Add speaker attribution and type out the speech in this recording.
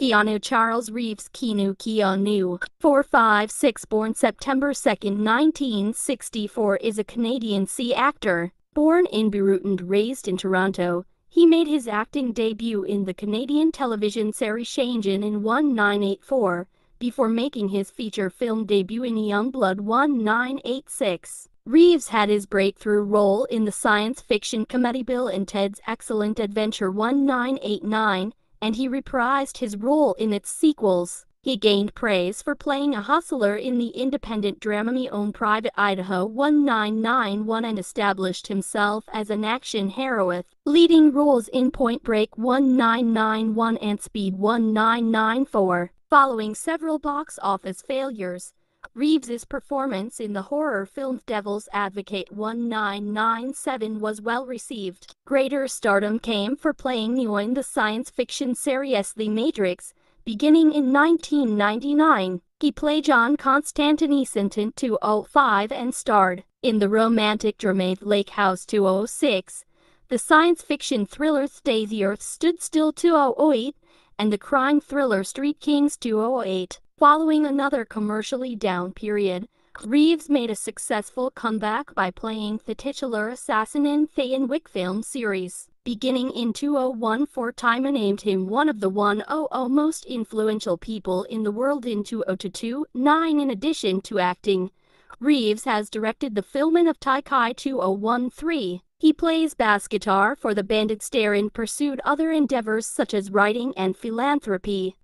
Speaker 1: Keanu Charles Reeves Keanu Keanu, 456 born September 2, 1964 is a Canadian sea actor. Born in Beirut and raised in Toronto, he made his acting debut in the Canadian television series Shane in 1984, before making his feature film debut in Youngblood 1986. Reeves had his breakthrough role in the science fiction comedy Bill and Ted's Excellent Adventure 1989, and he reprised his role in its sequels. He gained praise for playing a hustler in the independent drama My Own Private Idaho 1991 and established himself as an action heroine, leading roles in Point Break 1991 and Speed 1994. Following several box office failures, Reeves's performance in the horror film Devil's Advocate 1997 was well received. Greater stardom came for playing Neo in the science fiction series The Matrix, beginning in 1999. He played John Constantine in 2005 and starred in the romantic drama Lake House 206, the science fiction thriller Stay the Earth Stood Still 2008, and the crime thriller Street Kings 208. Following another commercially down period, Reeves made a successful comeback by playing the titular assassin in the Wick film series. Beginning in 2001, Time named him one of the 100 most influential people in the world in 2022 9 In addition to acting, Reeves has directed the filming of Taikai 2013. He plays bass guitar for the band Stare and pursued other endeavors such as writing and philanthropy.